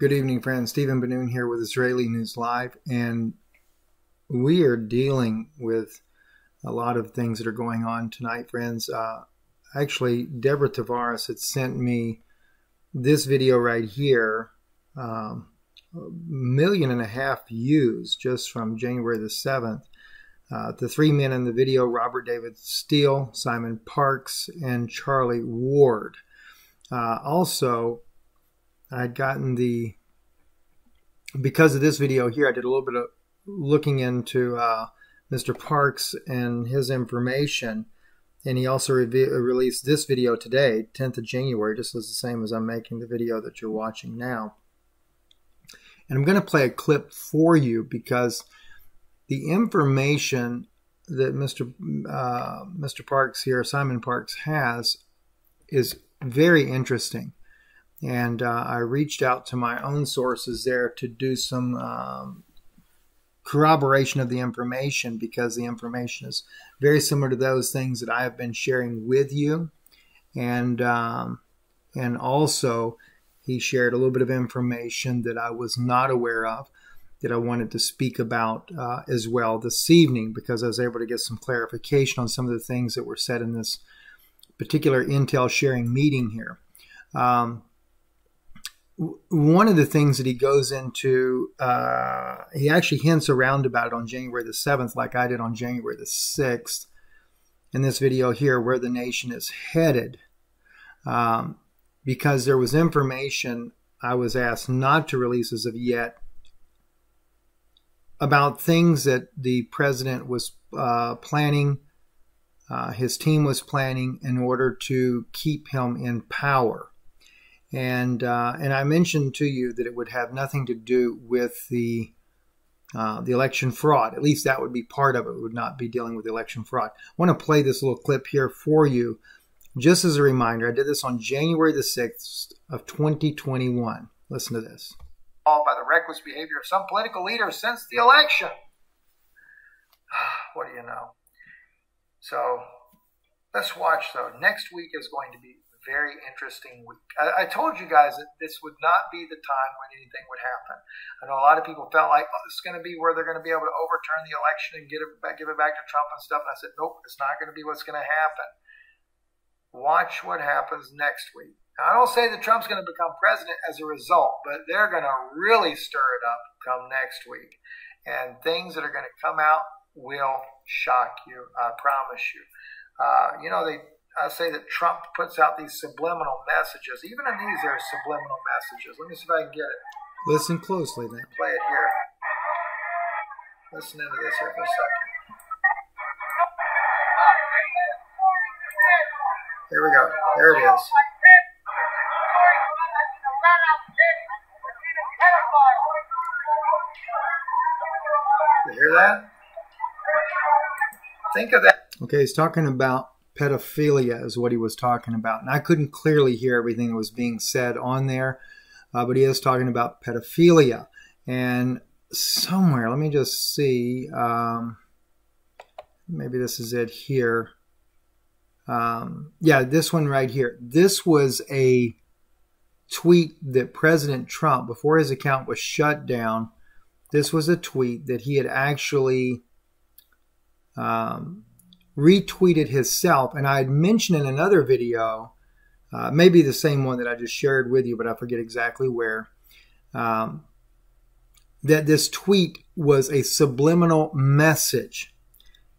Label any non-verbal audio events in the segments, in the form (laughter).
Good evening, friends. Stephen Benoon here with Israeli News Live, and we are dealing with a lot of things that are going on tonight, friends. Uh, actually, Deborah Tavares had sent me this video right here, um, a million and a half views just from January the 7th. Uh, the three men in the video Robert David Steele, Simon Parkes, and Charlie Ward. Uh, also, I'd gotten the because of this video here, I did a little bit of looking into uh, Mr. Parkes and his information, and he also re released this video today, 10th of January, just as the same as I'm making the video that you're watching now. And I'm going to play a clip for you because the information that Mr. Uh, Mr. Parkes here, Simon Parkes, has, is very interesting and uh, I reached out to my own sources there to do some um, corroboration of the information because the information is very similar to those things that I have been sharing with you, and um, and also he shared a little bit of information that I was not aware of that I wanted to speak about uh, as well this evening because I was able to get some clarification on some of the things that were said in this particular intel sharing meeting here. Um, one of the things that he goes into, uh, he actually hints around about it on January the 7th, like I did on January the 6th, in this video here, where the nation is headed. Um, because there was information I was asked not to release as of yet about things that the president was uh, planning, uh, his team was planning in order to keep him in power and uh, and I mentioned to you that it would have nothing to do with the uh, the election fraud. At least that would be part of it. it. Would not be dealing with election fraud. I want to play this little clip here for you, just as a reminder. I did this on January the sixth of 2021. Listen to this. By the reckless behavior of some political leaders since the election. (sighs) what do you know? So let's watch though. Next week is going to be very interesting week. I, I, told you guys that this would not be the time when anything would happen. I know a lot of people felt like, oh, this is going to be where they're going to be able to overturn the election and get it back, give it back to Trump and stuff. And I said, nope, it's not going to be what's going to happen. Watch what happens next week. Now, I don't say that Trump's going to become president as a result, but they're going to really stir it up come next week. And things that are going to come out will shock you, I promise you. Uh, you know, they I say that Trump puts out these subliminal messages. Even in these, there are subliminal messages. Let me see if I can get it. Listen closely then. Play it here. Listen into this here for a second. Here we go. There it is. You hear that? Think of that. Okay, he's talking about pedophilia is what he was talking about. And I couldn't clearly hear everything that was being said on there, uh, but he is talking about pedophilia. And somewhere, let me just see, um, maybe this is it here. Um, yeah, this one right here. This was a tweet that President Trump, before his account was shut down, this was a tweet that he had actually um, retweeted himself. And I had mentioned in another video, uh, maybe the same one that I just shared with you, but I forget exactly where, um, that this tweet was a subliminal message.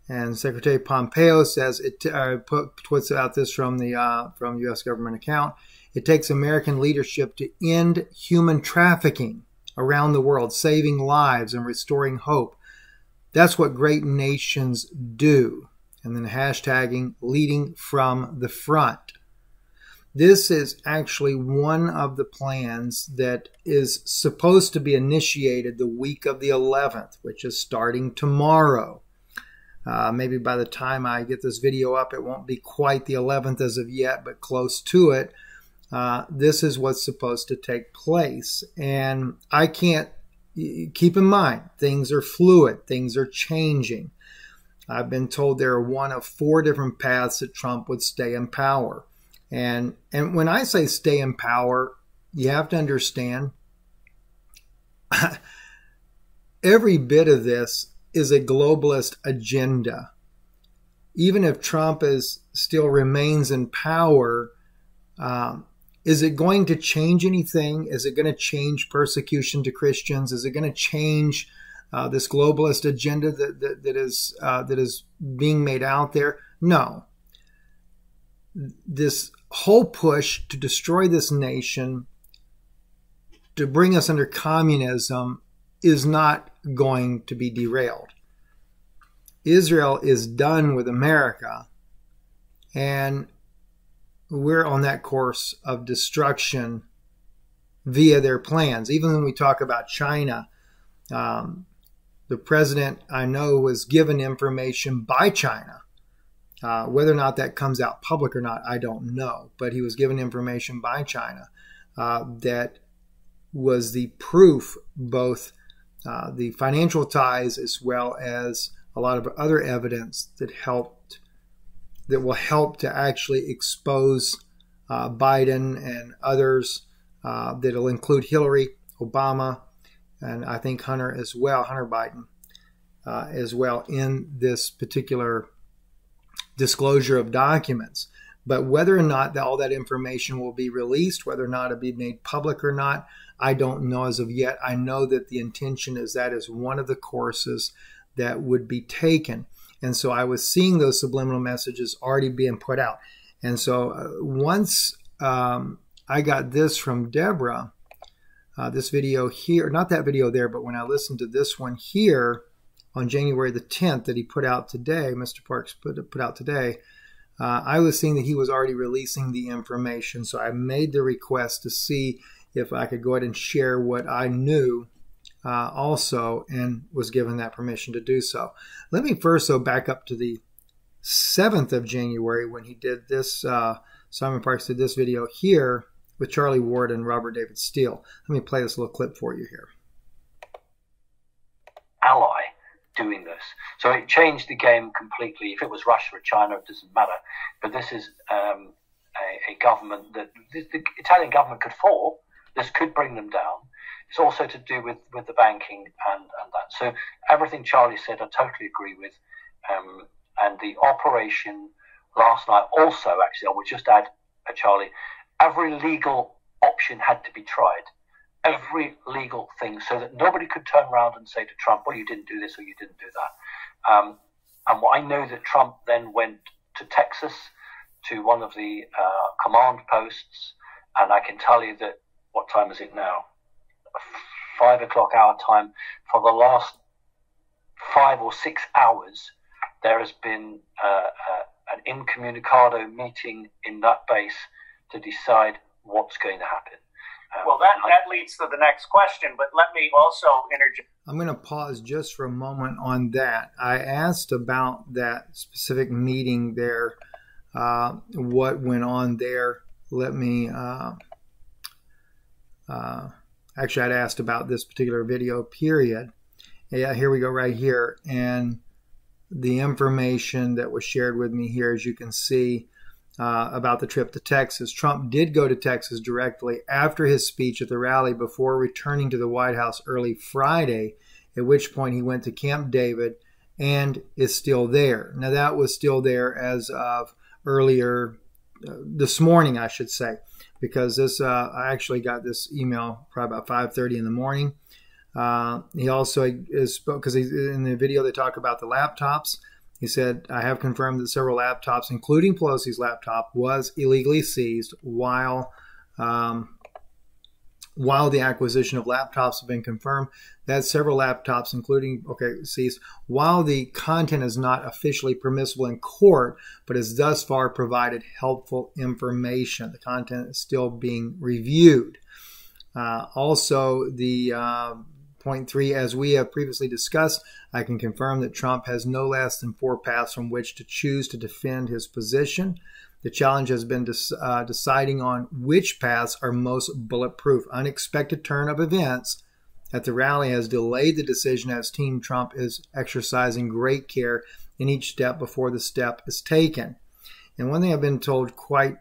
And Secretary Pompeo says it uh, put, puts out this from the uh, from U.S. government account. It takes American leadership to end human trafficking around the world, saving lives and restoring hope. That's what great nations do and then hashtagging leading from the front. This is actually one of the plans that is supposed to be initiated the week of the 11th, which is starting tomorrow. Uh, maybe by the time I get this video up, it won't be quite the 11th as of yet, but close to it. Uh, this is what's supposed to take place. And I can't keep in mind, things are fluid, things are changing. I've been told there are one of four different paths that Trump would stay in power. And and when I say stay in power, you have to understand (laughs) every bit of this is a globalist agenda. Even if Trump is still remains in power, um, is it going to change anything? Is it going to change persecution to Christians? Is it going to change uh, this globalist agenda that that, that is uh, that is being made out there? No. This whole push to destroy this nation, to bring us under communism, is not going to be derailed. Israel is done with America, and we're on that course of destruction via their plans. Even when we talk about China, um, the president I know was given information by China. Uh, whether or not that comes out public or not, I don't know. But he was given information by China uh, that was the proof, both uh, the financial ties as well as a lot of other evidence that helped that will help to actually expose uh, Biden and others. Uh, that'll include Hillary, Obama, and I think Hunter as well, Hunter Biden uh, as well in this particular disclosure of documents. But whether or not all that information will be released, whether or not it'll be made public or not, I don't know as of yet. I know that the intention is that is one of the courses that would be taken. And so I was seeing those subliminal messages already being put out. And so uh, once um, I got this from Deborah, uh, this video here, not that video there, but when I listened to this one here on January the 10th that he put out today, Mr. Parkes put, put out today, uh, I was seeing that he was already releasing the information. So I made the request to see if I could go ahead and share what I knew uh, also and was given that permission to do so. Let me first, though, back up to the 7th of January when he did this. Uh, Simon Parkes did this video here with Charlie Ward and Robert David Steele. Let me play this little clip for you here. Ally doing this. So it changed the game completely. If it was Russia or China, it doesn't matter. But this is um, a, a, government that the, the Italian government could fall. This could bring them down. It's also to do with, with the banking and, and that. So everything Charlie said, I totally agree with. Um, and the operation last night also, actually, I would just add, uh, Charlie, every legal option had to be tried. Every legal thing, so that nobody could turn around and say to Trump, well, you didn't do this or you didn't do that. Um, and I know that Trump then went to Texas to one of the uh, command posts, and I can tell you that what time is it now? five o'clock our time, for the last five or six hours, there has been uh, uh, an incommunicado meeting in that base to decide what's going to happen. Um, well, that, that leads to the next question, but let me also interject. I'm going to pause just for a moment on that. I asked about that specific meeting there, uh, what went on there. Let me. Uh, uh, actually, I'd asked about this particular video period. Yeah, here we go, right here. And the information that was shared with me here, as you can see, uh, about the trip to Texas. Trump did go to Texas directly after his speech at the rally before returning to the White House early Friday, at which point he went to Camp David and is still there. Now, that was still there as of earlier uh, this morning, I should say because this uh, I actually got this email probably about 5:30 in the morning. Uh, he also is because in the video they talk about the laptops. He said, "I have confirmed that several laptops, including Pelosi's laptop, was illegally seized while." Um, while the acquisition of laptops have been confirmed, that several laptops, including, okay, seized, while the content is not officially permissible in court, but has thus far provided helpful information. The content is still being reviewed. Uh, also, the uh, point three, as we have previously discussed, I can confirm that Trump has no less than four paths from which to choose to defend his position. The challenge has been uh, deciding on which paths are most bulletproof. Unexpected turn of events at the rally has delayed the decision as Team Trump is exercising great care in each step before the step is taken. And one thing I've been told quite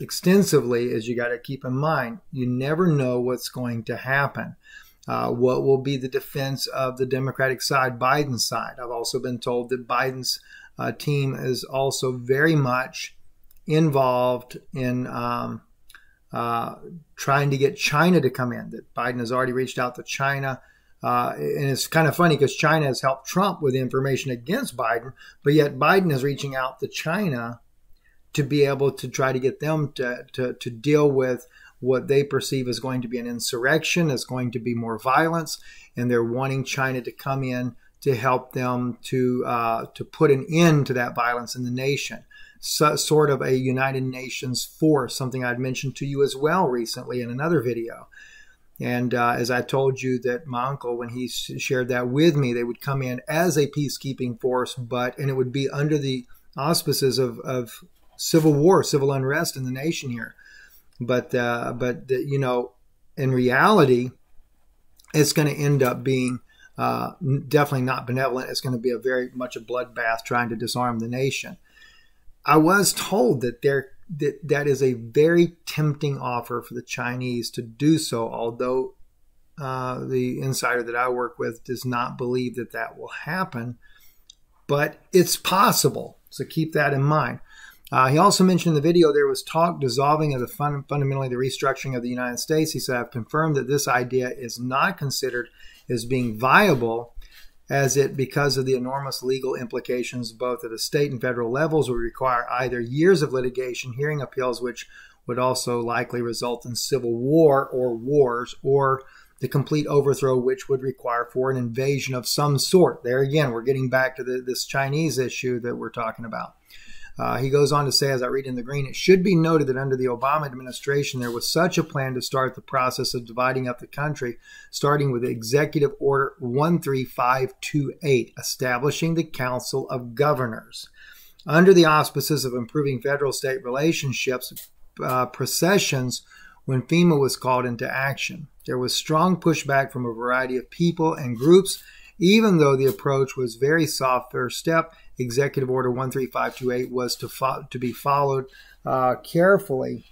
extensively is you got to keep in mind you never know what's going to happen. Uh, what will be the defense of the Democratic side, Biden's side? I've also been told that Biden's uh, team is also very much involved in um, uh, trying to get China to come in. That Biden has already reached out to China. Uh, and it's kind of funny because China has helped Trump with information against Biden, but yet Biden is reaching out to China to be able to try to get them to, to, to deal with what they perceive as going to be an insurrection, is going to be more violence, and they're wanting China to come in to help them to uh, to put an end to that violence in the nation. So, sort of a United Nations force, something I'd mentioned to you as well recently in another video. And uh, as I told you, that my uncle, when he shared that with me, they would come in as a peacekeeping force, but and it would be under the auspices of, of civil war, civil unrest in the nation here. But uh, but you know, in reality, it's going to end up being uh, definitely not benevolent. It's going to be a very much a bloodbath trying to disarm the nation. I was told that there that that is a very tempting offer for the Chinese to do so, although uh, the insider that I work with does not believe that that will happen. But it's possible, so keep that in mind. Uh, he also mentioned in the video there was talk dissolving of the fun, fundamentally the restructuring of the United States. He said, I've confirmed that this idea is not considered as being viable as it, because of the enormous legal implications both at the state and federal levels, would require either years of litigation, hearing appeals, which would also likely result in civil war or wars, or the complete overthrow, which would require for an invasion of some sort. There again, we're getting back to the, this Chinese issue that we're talking about. Uh, he goes on to say, as I read in the green, it should be noted that under the Obama administration, there was such a plan to start the process of dividing up the country, starting with Executive Order 13528, establishing the Council of Governors. Under the auspices of improving federal state relationships, uh, processions when FEMA was called into action. There was strong pushback from a variety of people and groups, even though the approach was very soft first step Executive Order 13528 was to, fo- to be followed uh, carefully.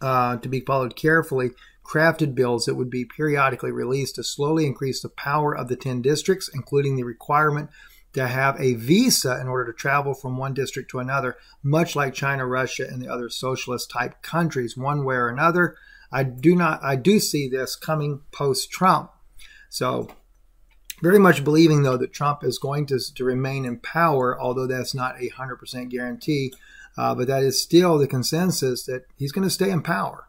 Uh, to be followed carefully, crafted bills that would be periodically released to slowly increase the power of the 10 districts, including the requirement to have a visa in order to travel from one district to another, much like China, Russia, and the other socialist type countries, one way or another. I do not I do see this coming post Trump. So very much believing, though, that Trump is going to, to remain in power, although that's not a 100% guarantee. Uh, but that is still the consensus that he's going to stay in power.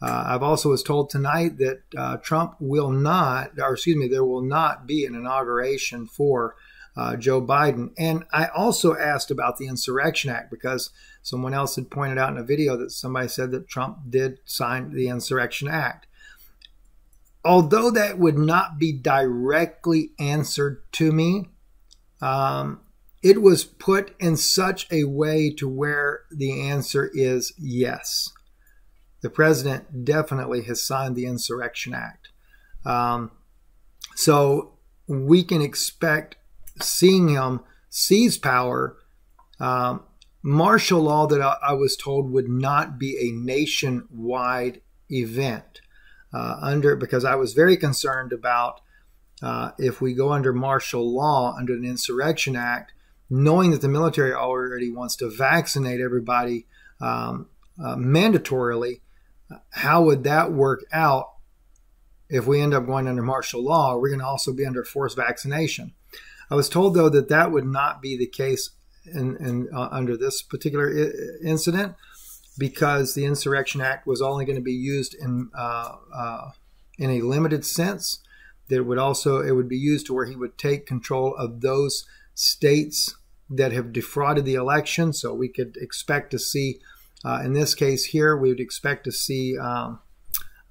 Uh, I've also was told tonight that uh, Trump will not, or excuse me, there will not be an inauguration for uh, Joe Biden. And I also asked about the Insurrection Act because someone else had pointed out in a video that somebody said that Trump did sign the Insurrection Act although that would not be directly answered to me, um, it was put in such a way to where the answer is yes. The president definitely has signed the Insurrection Act. Um, so we can expect seeing him seize power. Um, martial law that I, I was told would not be a nationwide event uh, under because I was very concerned about uh, if we go under martial law under an insurrection act, knowing that the military already wants to vaccinate everybody um, uh, mandatorily, how would that work out if we end up going under martial law? We're going to also be under forced vaccination. I was told though that that would not be the case in, in uh, under this particular incident because the Insurrection Act was only going to be used in uh, uh, in a limited sense. That would also it would be used to where he would take control of those states that have defrauded the election. So we could expect to see, uh, in this case here, we would expect to see um,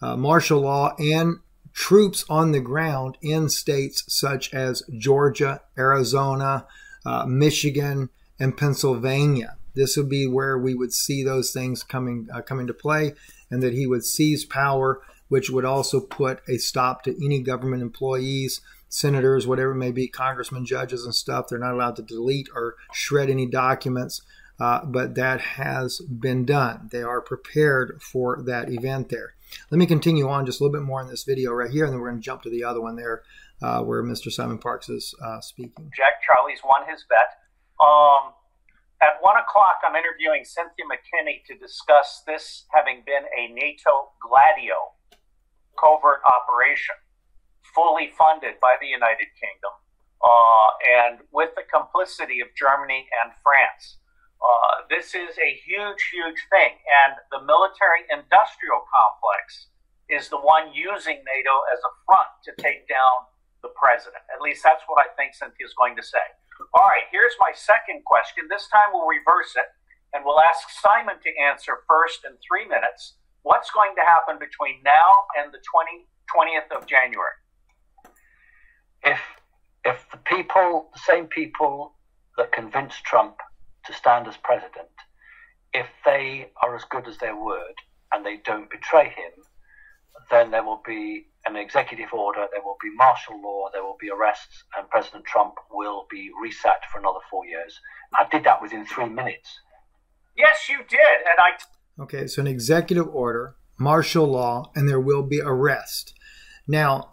uh, martial law and troops on the ground in states such as Georgia, Arizona, uh, Michigan, and Pennsylvania. This would be where we would see those things coming uh, come play, and that he would seize power, which would also put a stop to any government employees, senators, whatever it may be, congressmen, judges, and stuff. They're not allowed to delete or shred any documents. Uh, but that has been done. They are prepared for that event there. let me continue on just a little bit more in this video right here, and then we're going to jump to the other one there uh, where Mr. Simon Parkes is uh, speaking. Jack Charlie's won his bet. Um, at one o'clock, I'm interviewing Cynthia McKinney to discuss this having been a NATO Gladio covert operation, fully funded by the United Kingdom, uh, and with the complicity of Germany and France. Uh, this is a huge, huge thing. And the military industrial complex is the one using NATO as a front to take down the president. At least that's what I think Cynthia is going to say. All right, here's my second question. This time we'll reverse it and we'll ask Simon to answer first in three minutes. What's going to happen between now and the 20, 20th of January? If if the people, the same people that convinced Trump to stand as president, if they are as good as their word and they don't betray him, then there will be an executive order, there will be martial law, there will be arrests, and President Trump will be reset for another four years. I did that within three minutes. Yes, you did, and I. Okay, so an executive order, martial law, and there will be arrest. Now,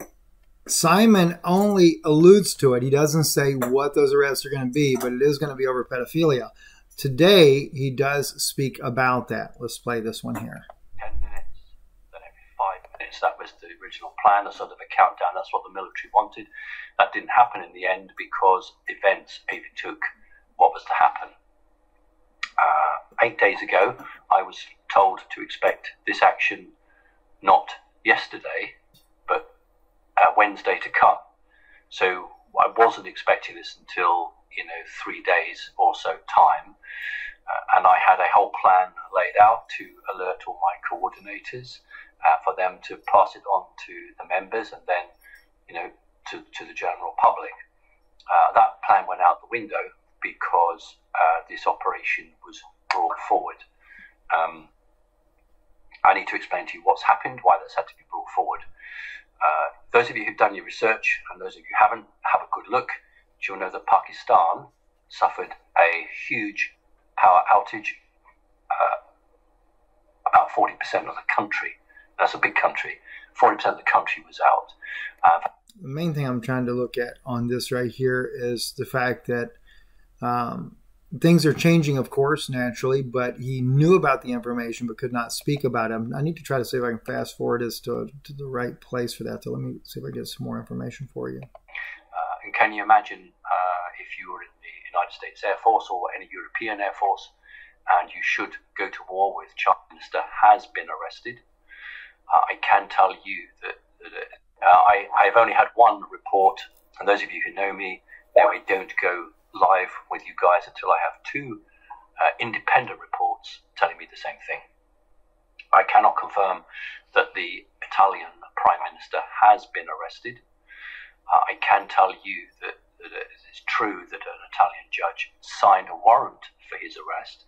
Simon only alludes to it. He doesn't say what those arrests are going to be, but it is going to be over pedophilia. Today, he does speak about that. Let's play this one here. 10 minutes, then every That was the original plan, a sort of a countdown. That's what the military wanted. That didn't happen in the end because events overtook what was to happen. Uh, eight days ago, I was told to expect this action not yesterday, but uh, Wednesday to come. So I wasn't expecting this until you know three days or so time, uh, and I had a whole plan laid out to alert all my coordinators uh, for them to pass it on to the members and then you know to, to the general public. Uh, that plan went out the window because uh, this operation was brought forward. Um, I need to explain to you what's happened, why that's had to be brought forward. Uh, those of you who've done your research and those of you who haven't, have a good look. You'll know that Pakistan suffered a huge power outage. Uh, about 40% of the country, that's a big country, 40% of the country was out. Uh, the main thing I'm trying to look at on this right here is the fact that um, things are changing, of course, naturally, but he knew about the information but could not speak about it. I need to try to see if I can fast forward this to, to the right place for that. So let me see if I get some more information for you. Uh, and can you imagine uh, if you were in the United States Air Force or any European Air Force and you should go to war with China Minister has been arrested? I can tell you that, that uh, I, I've only had one report, and those of you who know me, that I don't go live with you guys until I have two uh, independent reports telling me the same thing. I cannot confirm that the Italian Prime Minister has been arrested. Uh, I can tell you that, that it is true that an Italian judge signed a warrant for his arrest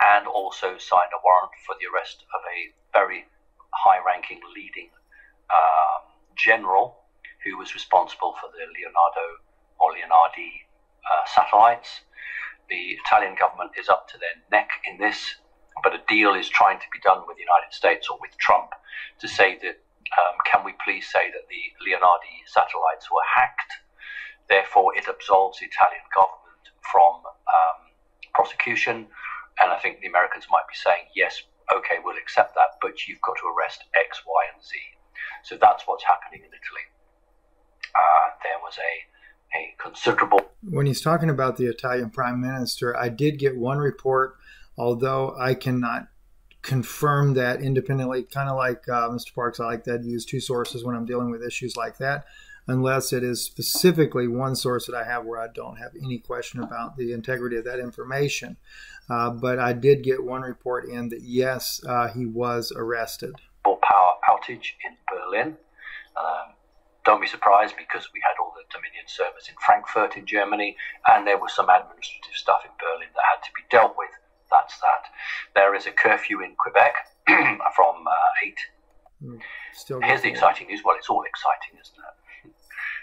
and also signed a warrant for the arrest of a very high ranking leading um, general who was responsible for the Leonardo or Leonardi uh, satellites. The Italian government is up to their neck in this, but a deal is trying to be done with the United States or with Trump to say that um, can we please say that the Leonardi satellites were hacked? Therefore, it absolves the Italian government from um, prosecution. And I think the Americans might be saying, yes, okay, we'll accept that, but you've got to arrest X, Y, and Z. So that's what's happening in Italy. Uh, there was a a considerable. When he's talking about the Italian prime minister, I did get one report, although I cannot confirm that independently. Kind of like uh, Mr. Parkes, I like that use two sources when I'm dealing with issues like that, unless it is specifically one source that I have where I don't have any question about the integrity of that information. Uh, but I did get one report in that yes, uh, he was arrested. Power outage in Berlin. Um, don't be surprised because we had all the Dominion servers in Frankfurt in Germany, and there was some administrative stuff in Berlin that had to be dealt with. That's that. There is a curfew in Quebec (clears throat) from uh, 8. Mm, still Here's the exciting news. Well, it's all exciting, isn't it?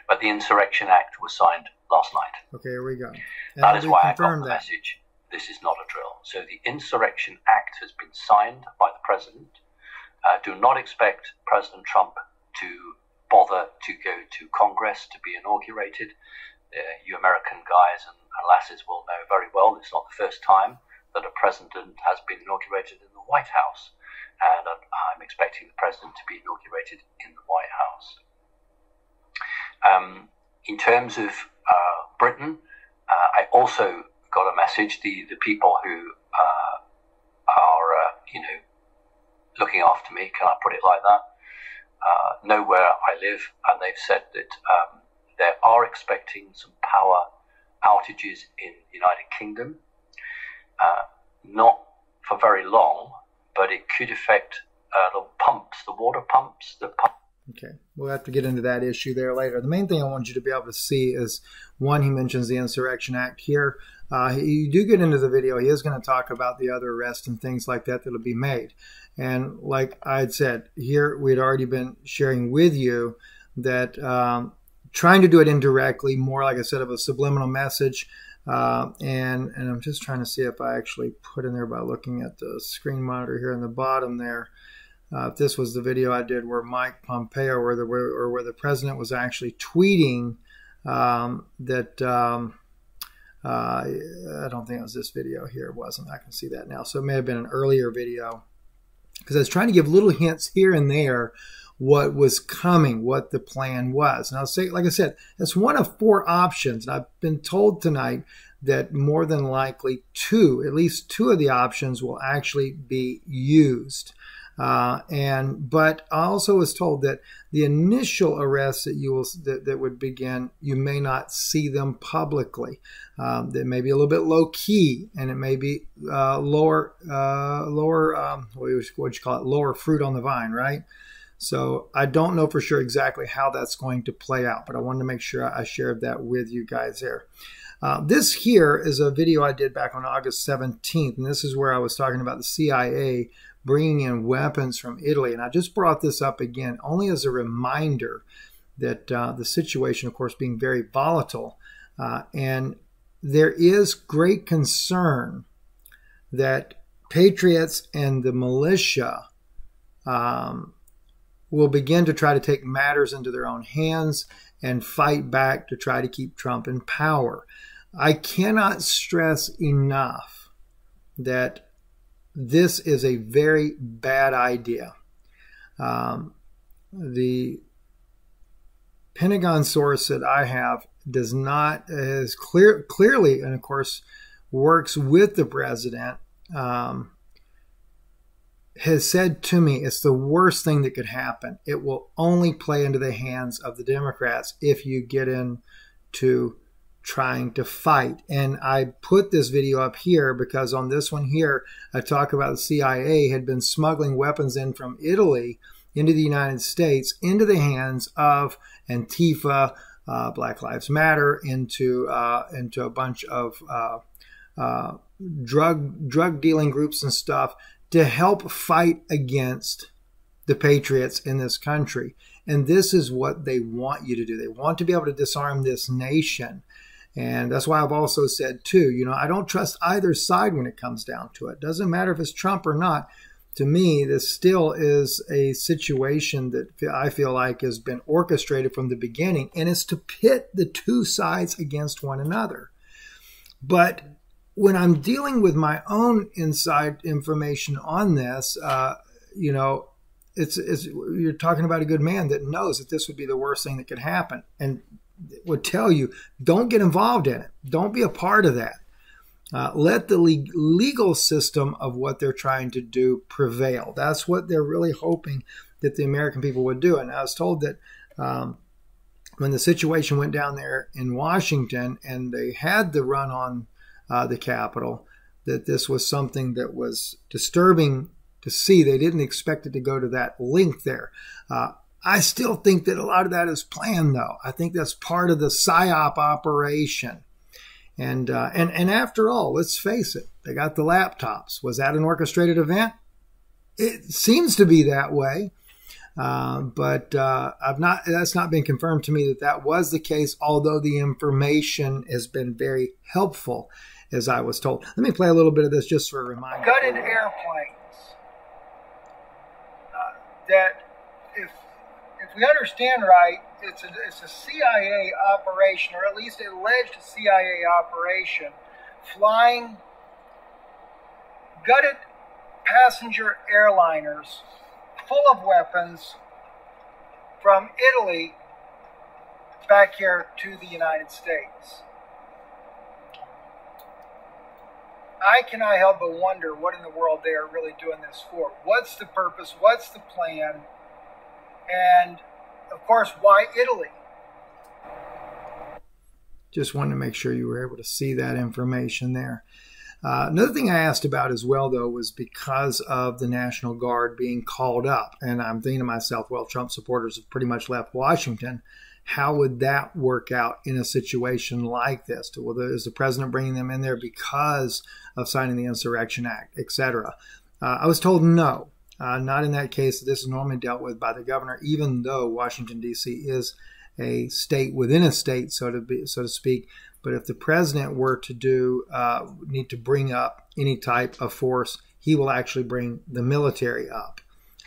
But the Insurrection Act was signed last night. Okay, here we go. And that is why I got the that. message. This is not a drill. So the Insurrection Act has been signed by the President Uh, do not expect President Trump to bother to go to Congress to be inaugurated. Uh, you American guys and, and lasses will know very well it's not the first time that a president has been inaugurated in the White House. And I'm expecting the president to be inaugurated in the White House. Um, in terms of uh, Britain, uh, I also got a message. The, the people who uh, are, uh, you know, looking after me, can I put it like that, uh, know where I live, and they've said that um, they are expecting some power outages in the United Kingdom. Uh, not for very long, but it could affect uh, the pumps, the water pumps, the pump. Okay, we'll have to get into that issue there later. The main thing I want you to be able to see is one, he mentions the Insurrection Act here. Uh, you do get into the video, he is going to talk about the other arrests and things like that that'll be made. And like I had said, here we'd already been sharing with you that um, trying to do it indirectly, more like I said, of a subliminal message. Uh, and and I'm just trying to see if I actually put in there by looking at the screen monitor here in the bottom there. Uh, if this was the video I did where Mike Pompeo or, the, or where the president was actually tweeting um, that um, uh, I don't think it was this video here. It wasn't. I can see that now. So it may have been an earlier video because I was trying to give little hints here and there what was coming, what the plan was. And I'll say, like I said, that's one of four options. And I've been told tonight that more than likely two, at least two of the options will actually be used. Uh, and but I also was told that the initial arrests that you will that, that would begin, you may not see them publicly. Um, they may be a little bit low key, and it may be uh, lower uh, lower um, what would you call it lower fruit on the vine, right? So I don't know for sure exactly how that's going to play out, but I wanted to make sure I shared that with you guys there. Uh, this here is a video I did back on August 17th, and this is where I was talking about the CIA bringing in weapons from Italy. And I just brought this up again only as a reminder that uh, the situation, of course, being very volatile, uh, and there is great concern that patriots and the militia um, will begin to try to take matters into their own hands and fight back to try to keep Trump in power. I cannot stress enough that this is a very bad idea. Um, the Pentagon source that I have does not is clear clearly, and of course, works with the president. Um, has said to me it's the worst thing that could happen. It will only play into the hands of the Democrats if you get into trying to fight. And I put this video up here because on this one here, I talk about the CIA had been smuggling weapons in from Italy into the United States into the hands of Antifa, uh, Black Lives Matter, into uh, into a bunch of uh, uh drug drug dealing groups and stuff to help fight against the patriots in this country. And this is what they want you to do. They want to be able to disarm this nation. And that's why I've also said, too, you know, I don't trust either side when it comes down to it. Doesn't matter if it's Trump or not. To me, this still is a situation that I feel like has been orchestrated from the beginning, and it's to pit the two sides against one another. But when I'm dealing with my own inside information on this, uh, you know, it's, it's you're talking about a good man that knows that this would be the worst thing that could happen, and would tell you don't get involved in it. Don't be a part of that. Uh, let the le- legal system of what they're trying to do prevail. That's what they're really hoping that the American people would do. And I was told that um, when the situation went down there in Washington and they had the run on uh, the Capitol, that this was something that was disturbing to see. They didn't expect it to go to that length there. Uh, I still think that a lot of that is planned, though. I think that's part of the psyop operation. And uh, and and after all, let's face it, they got the laptops. Was that an orchestrated event? It seems to be that way, uh, but uh, I've not. That's not been confirmed to me that that was the case. Although the information has been very helpful as I was told. Let me play a little bit of this just for a reminder. Gutted airplanes. Uh, that if we understand right, it's a, it's a CIA operation, or at least alleged CIA operation, flying gutted passenger airliners full of weapons from Italy back here to the United States. I cannot help but wonder what in the world they are really doing this for. What's the purpose? What's the plan? And of course, why Italy? Just wanted to make sure you were able to see that information there. Uh, another thing I asked about as well, though, was because of the National Guard being called up. And I'm thinking to myself, well, Trump supporters have pretty much left Washington. How would that work out in a situation like this? Well, is the president bringing them in there because of signing the Insurrection Act, etc.? Uh, I was told no, uh, not in that case. This is normally dealt with by the governor, even though Washington D.C. is a state within a state, so to be, so to speak. But if the president were to do uh, need to bring up any type of force, he will actually bring the military up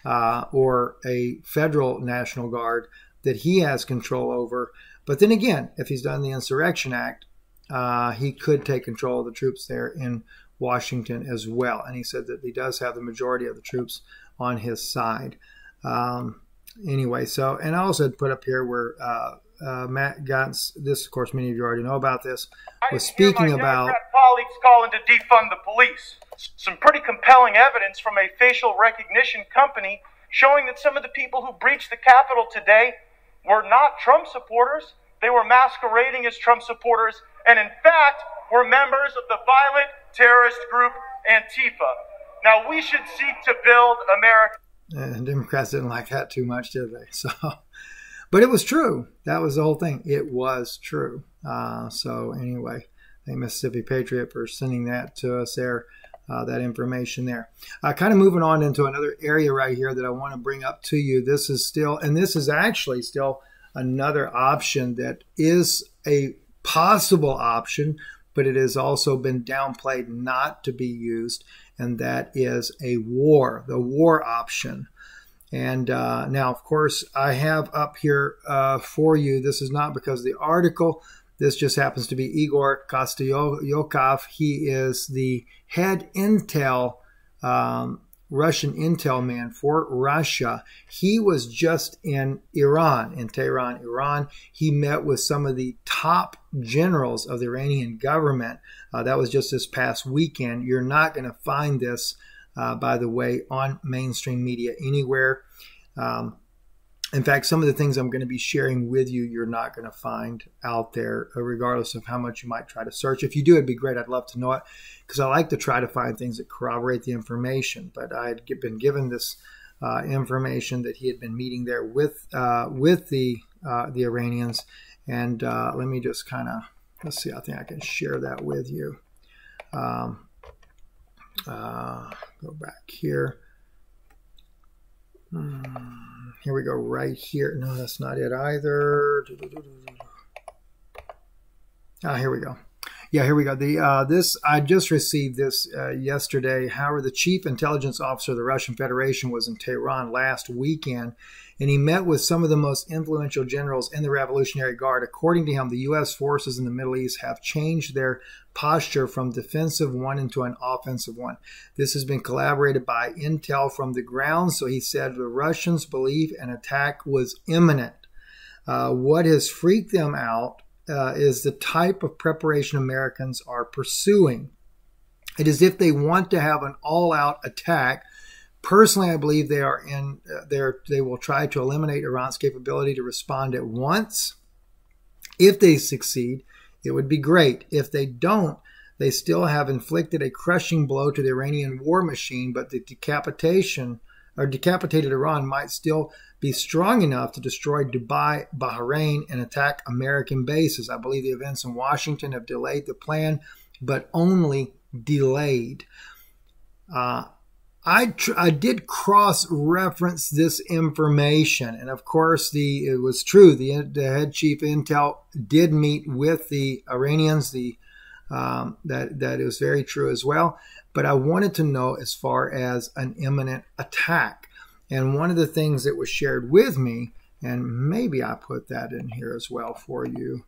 uh, or a federal national guard that he has control over. But then again, if he's done the Insurrection Act, uh, he could take control of the troops there in Washington as well. And he said that he does have the majority of the troops on his side. Um, anyway, so, and I also had put up here where uh, uh, Matt Gaetz, this, of course, many of you already know about this, was speaking about. colleagues calling to defund the police. Some pretty compelling evidence from a facial recognition company showing that some of the people who breached the Capitol today were not Trump supporters. They were masquerading as Trump supporters, and in fact, were members of the violent terrorist group Antifa. Now, we should seek to build America. And Democrats didn't like that too much, did they? (laughs) So but it was true. That was the whole thing. It was true. Uh, so anyway, thank Mississippi Patriot for sending that to us there, uh, that information there. Uh, kind of moving on into another area right here that I want to bring up to you. This is still, and this is actually still another option that is a possible option, but it has also been downplayed not to be used, and that is a war, the war option. And uh, now, of course, I have up here uh, for you. This is not because of the article. This just happens to be Igor Kostyukov. He is the head intel, um, Russian intel man for Russia. He was just in Iran, in Tehran, Iran. He met with some of the top generals of the Iranian government. Uh, that was just this past weekend. You're not going to find this uh, by the way, on mainstream media anywhere. Um, in fact, some of the things I'm going to be sharing with you, you're not going to find out there, regardless of how much you might try to search. If you do, it'd be great. I'd love to know it because I like to try to find things that corroborate the information. But I had been given this uh, information that he had been meeting there with uh, with the uh, the Iranians, and uh, let me just kind of let's see. I think I can share that with you. Um, uh, go back here. Hmm, here we go, right here. No, that's not it either. Ah, here we go. Yeah, here we go. The uh, this I just received this uh, yesterday. Howard, the chief intelligence officer of the Russian Federation was in Tehran last weekend, and he met with some of the most influential generals in the Revolutionary Guard. According to him, the U.S. forces in the Middle East have changed their posture from defensive one into an offensive one. This has been collaborated by intel from the ground. So he said the Russians believe an attack was imminent. Uh, what has freaked them out uh, is the type of preparation Americans are pursuing. It is if they want to have an all-out attack. Personally, I believe they are in. Uh, they will try to eliminate Iran's capability to respond at once. If they succeed, it would be great. If they don't, they still have inflicted a crushing blow to the Iranian war machine, but the decapitation or decapitated Iran might still be strong enough to destroy Dubai, Bahrain, and attack American bases. I believe the events in Washington have delayed the plan, but only delayed. Uh, I, tr- I did cross reference this information, and of course, the it was true. The, the head chief intel did meet with the Iranians. The um, that that is very true as well. But I wanted to know as far as an imminent attack. And one of the things that was shared with me, and maybe I put that in here as well for you.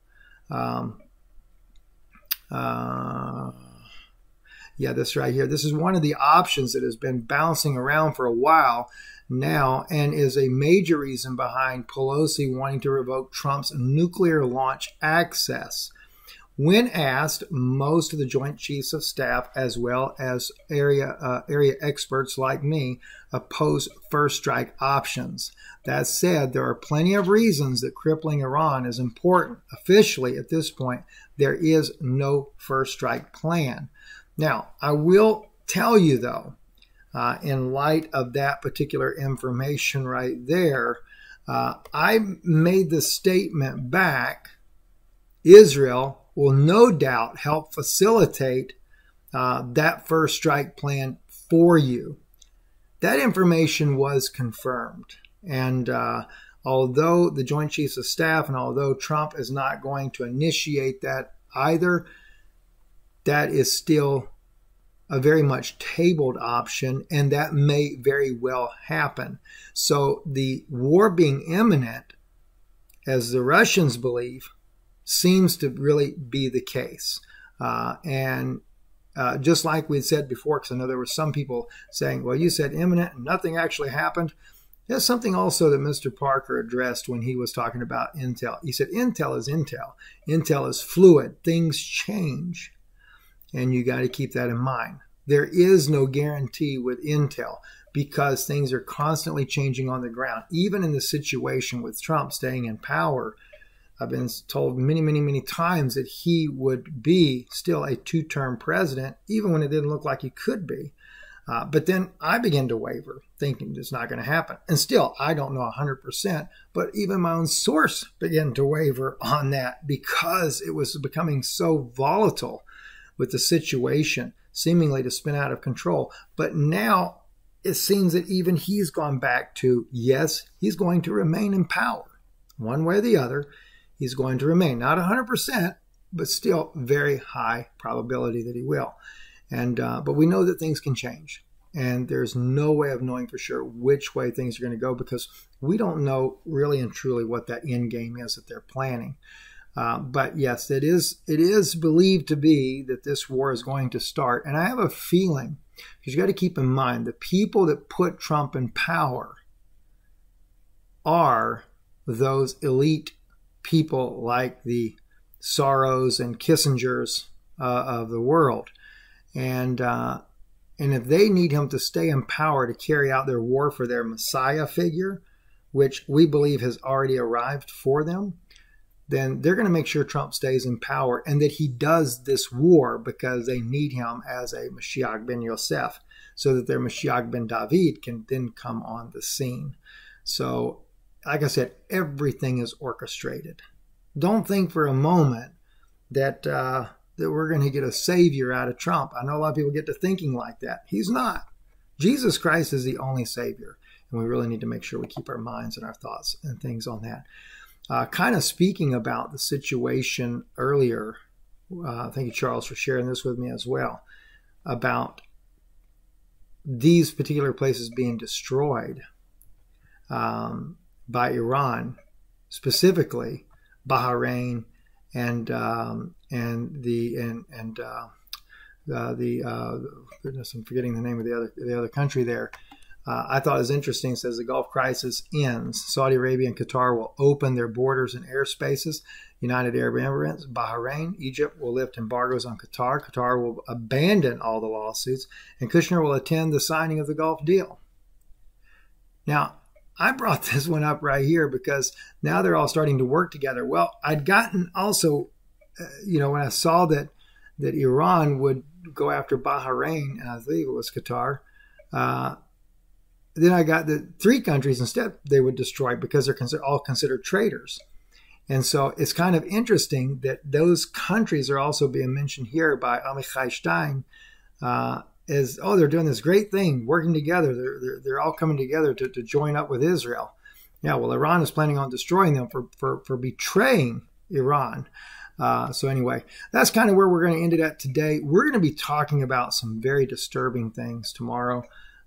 Um, uh, yeah, this right here. This is one of the options that has been bouncing around for a while now and is a major reason behind Pelosi wanting to revoke Trump's nuclear launch access. When asked, most of the Joint Chiefs of Staff, as well as area uh, area experts like me, oppose first strike options. That said, there are plenty of reasons that crippling Iran is important. Officially, at this point, there is no first strike plan. Now, I will tell you though, uh, in light of that particular information right there, uh, I made the statement back Israel will no doubt help facilitate uh, that first strike plan for you. That information was confirmed. And uh, although the Joint Chiefs of Staff and although Trump is not going to initiate that either, that is still a very much tabled option, and that may very well happen. So the war being imminent, as the Russians believe, seems to really be the case. Uh, and uh, just like we said before, because I know there were some people saying, well, you said imminent and nothing actually happened. There's something also that Mr. Parkes addressed when he was talking about Intel. He said, Intel is Intel. Intel is fluid. Things change. And you got to keep that in mind. There is no guarantee with Intel because things are constantly changing on the ground. Even in the situation with Trump staying in power, I've been told many, many, many times that he would be still a two term president, even when it didn't look like he could be. Uh, but then I began to waver, thinking it's not going to happen. And still, I don't know 100%, but even my own source began to waver on that because it was becoming so volatile with the situation, seemingly to spin out of control. But now it seems that even he's gone back to yes, he's going to remain in power, one way or the other he's going to remain. Not 100%, but still very high probability that he will. And uh, but we know that things can change, and there's no way of knowing for sure which way things are going to go because we don't know really and truly what that end game is that they're planning. Uh, but yes, it is it is believed to be that this war is going to start, and I have a feeling because you got to keep in mind the people that put Trump in power are those elite people like the Soros and Kissingers uh, of the world. And, uh, and if they need him to stay in power to carry out their war for their Messiah figure, which we believe has already arrived for them, then they're going to make sure Trump stays in power and that he does this war because they need him as a Mashiach ben Yosef so that their Mashiach ben David can then come on the scene. So like I said, everything is orchestrated. Don't think for a moment that uh, that we're going to get a savior out of Trump. I know a lot of people get to thinking like that. He's not. Jesus Christ is the only savior, and we really need to make sure we keep our minds and our thoughts and things on that. Uh, kind of speaking about the situation earlier. Uh, thank you, Charles, for sharing this with me as well about these particular places being destroyed. Um, by Iran, specifically Bahrain and um, and the and and uh, uh, the uh, goodness, I'm forgetting the name of the other the other country there. Uh, I thought it was interesting. says the Gulf crisis ends. Saudi Arabia and Qatar will open their borders and airspaces. United Arab Emirates, Bahrain, Egypt will lift embargoes on Qatar. Qatar will abandon all the lawsuits, and Kushner will attend the signing of the Gulf deal. Now, I brought (laughs) this one up right here because now they're all starting to work together. Well, I'd gotten also, uh, you know, when I saw that that Iran would go after Bahrain, and I believe it was Qatar, uh, then I got the three countries instead they would destroy because they're consider, all considered traitors. And so it's kind of interesting that those countries are also being mentioned here by Amichai Stein uh, is oh they're doing this great thing working together. They're, they're, they're all coming together to, to join up with israel. Yeah well iran is planning on destroying them for, for, for betraying iran. Uh, so anyway that's kind of where we're going to end it at today. We're going to be talking about some very disturbing things tomorrow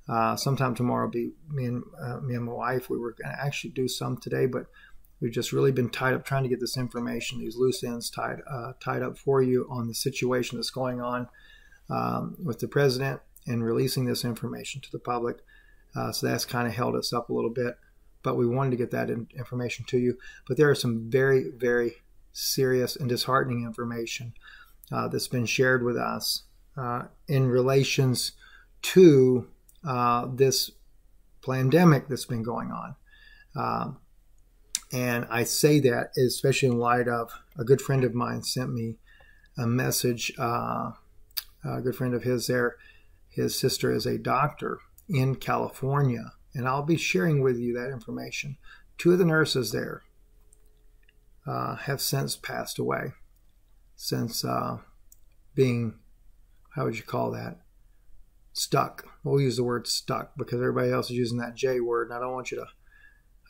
Uh, sometime tomorrow be me and uh, me and my wife. We were going to actually do some today, but we've just really been tied up trying to get this information, these loose ends tied uh, tied up for you on the situation that's going on um, with the president and releasing this information to the public. Uh, so that's kind of held us up a little bit, but we wanted to get that in, information to you. But there are some very, very serious and disheartening information uh, that's been shared with us uh, in relations to uh, this pandemic that's been going on. Um, and I say that especially in light of a good friend of mine sent me a message. Uh, a good friend of his there, his sister is a doctor in California, and I'll be sharing with you that information. Two of the nurses there uh, have since passed away, since uh, being, how would you call that? Stuck. We'll use the word stuck because everybody else is using that J word, and I don't want you to,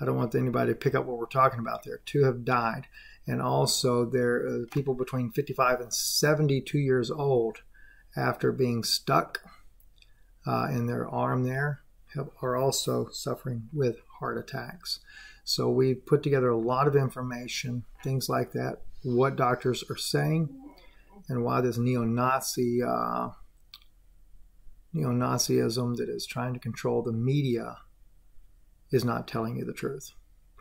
I don't want anybody to pick up what we're talking about there. Two have died, and also there are people between 55 and 72 years old after being stuck uh, in their arm there have, are also suffering with heart attacks. So we put together a lot of information, things like that, what doctors are saying, and why this neo-Nazi uh, neo-Nazism that is trying to control the media is not telling you the truth.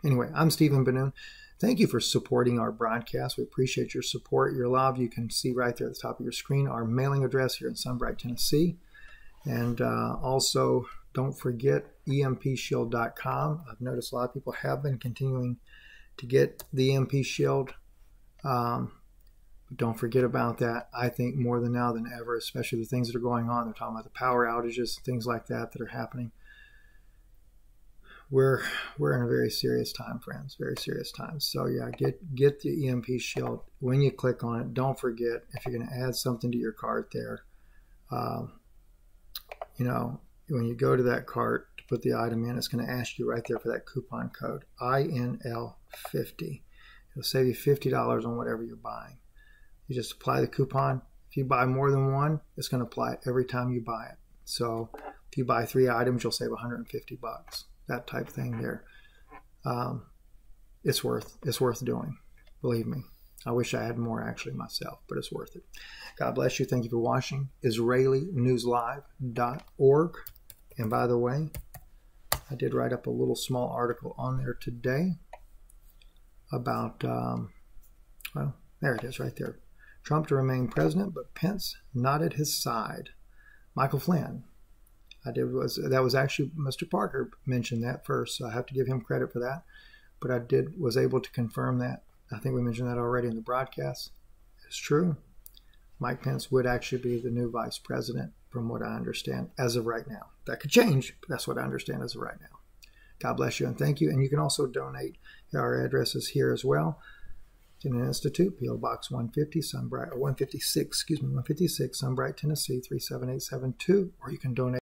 Anyway, I'm Stephen Ben-Nun. Thank you for supporting our broadcast. We appreciate your support, your love. You can see right there at the top of your screen our mailing address here in Sunbright, Tennessee. And uh, also, don't forget empshield.com. I've noticed a lot of people have been continuing to get the EMP Shield. Um, don't forget about that. I think more than now than ever, especially the things that are going on. They're talking about the power outages, things like that that are happening we're we're in a very serious time, friends. Very serious time. So yeah, get get the EMP shield when you click on it. Don't forget if you're going to add something to your cart there. Um, you know, when you go to that cart to put the item in, it's going to ask you right there for that coupon code INL50. It'll save you fifty dollars on whatever you're buying. You just apply the coupon. If you buy more than one, it's going to apply it every time you buy it. So if you buy three items, you'll save 150 bucks that type thing there. Um, it's worth it's worth doing. Believe me. I wish I had more actually myself, but it's worth it. God bless you. Thank you for watching. IsraeliNewsLive.org. And by the way, I did write up a little small article on there today about, um, well, there it is right there. Trump to remain president, but Pence at his side. Michael Flynn, I did was that was actually Mr. Parkes mentioned that first, so I have to give him credit for that. But I did was able to confirm that. I think we mentioned that already in the broadcast. It's true. Mike Pence would actually be the new vice president, from what I understand as of right now. That could change, but that's what I understand as of right now. God bless you and thank you. And you can also donate. Our address is here as well. Tennessee Institute, PO Box 150, Sunbright, or 156, excuse me, 156, Sunbright, Tennessee 37872, or you can donate.